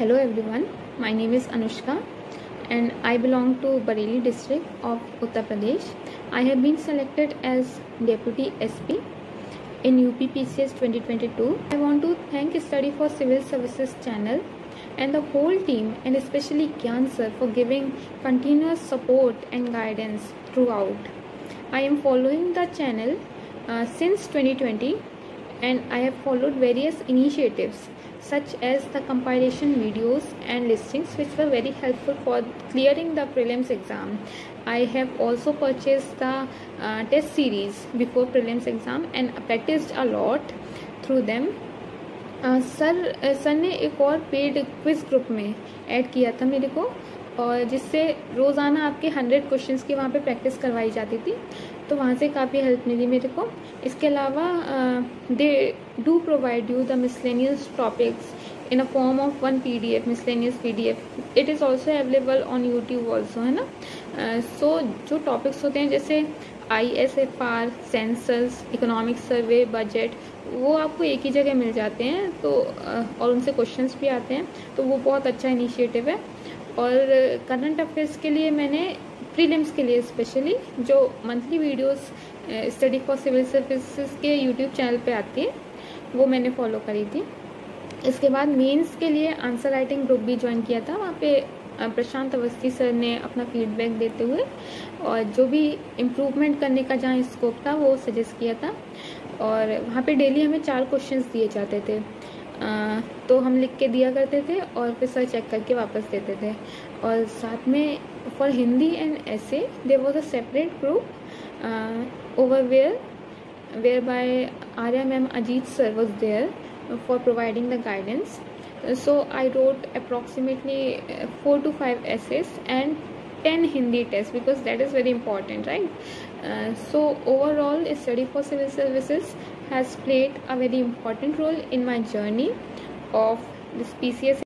Hello everyone, my name is Anushka and I belong to Bareilly district of Uttar Pradesh. I have been selected as Deputy SP in UP PCS 2022. I want to thank Study for Civil Services channel and the whole team and especially Gyan sir for giving continuous support and guidance throughout. I am following the channel uh, since 2020 and I have followed various initiatives such as the compilation videos and listings which were very helpful for clearing the prelims exam. I have also purchased the uh, test series before prelims exam and practiced a lot through them. uh, sir sir ने एक और paid quiz group में add किया था मेरे को और जिससे रोज़ाना आपके हंड्रेड क्वेश्चंस की वहाँ पे प्रैक्टिस करवाई जाती थी तो वहाँ से काफ़ी हेल्प मिली मेरे को। इसके अलावा they do provide you the miscellaneous topics in a form of one P D F miscellaneous P D F it is also available on YouTube also है ना? सो uh, so, जो टॉपिक्स होते हैं जैसे I S F R census economic survey budget वो आपको एक ही जगह मिल जाते हैं तो और उनसे क्वेश्चंस भी आते हैं तो वो बहुत अच्छा इनिशिएटिव है। और करंट अफेयर्स के लिए मैंने प्रीलिम्स के लिए स्पेशली जो monthly videos study for civil services के यूट्यूब चैनल पे आती है, वो मैंने फॉलो करी थी। इसके बाद मेंस के लिए आंसर राइटिंग ग्रुप भी ज्वाइन किया था, वहाँ पे प्रशांत अवस्थी सर ने अपना फीडबैक देते हुए, और जो भी इम्प्रूवमेंट करने का जहाँ स्कोप था, वो सजेस्ट किया था। और वहाँ पे डेली हमें चार क्वेश्चंस दिए जाते थे। तो हम लिख के दिया करते थे और फिर सर चेक करके वापस देते थे। और साथ में for Hindi and as there was a separate group over where where by Arya ma'am Ajit sir was there for providing the guidance so I wrote approximately four to five essays and ten Hindi tests because that is very important right so overall study for civil services has played a very important role in my journey of this pcs